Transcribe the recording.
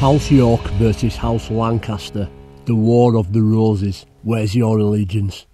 House York versus House Lancaster. The War of the Roses. Where's your allegiance?